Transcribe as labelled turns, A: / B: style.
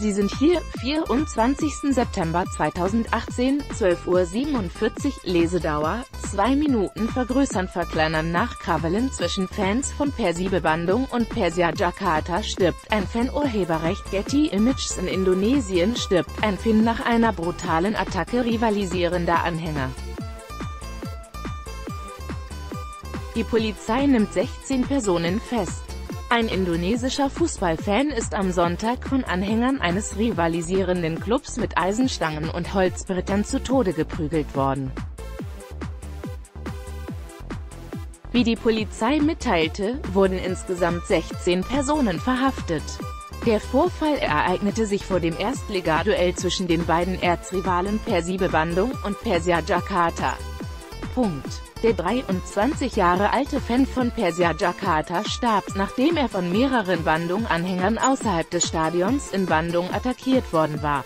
A: Sie sind hier, 24. September 2018, 12.47 Uhr, Lesedauer, 2 Minuten vergrößern verkleinern Nachkrawellen zwischen Fans von Persibebandung und Persia Jakarta stirbt ein Fan Urheberrecht Getty Images in Indonesien stirbt ein Fin nach einer brutalen Attacke rivalisierender Anhänger. Die Polizei nimmt 16 Personen fest. Ein indonesischer Fußballfan ist am Sonntag von Anhängern eines rivalisierenden Clubs mit Eisenstangen und Holzbrettern zu Tode geprügelt worden. Wie die Polizei mitteilte, wurden insgesamt 16 Personen verhaftet. Der Vorfall ereignete sich vor dem Erstligaduell zwischen den beiden Erzrivalen Persibe Bandung und Persia Jakarta. Punkt. Der 23 Jahre alte Fan von Persia Jakarta starb, nachdem er von mehreren Bandung-Anhängern außerhalb des Stadions in Bandung attackiert worden war.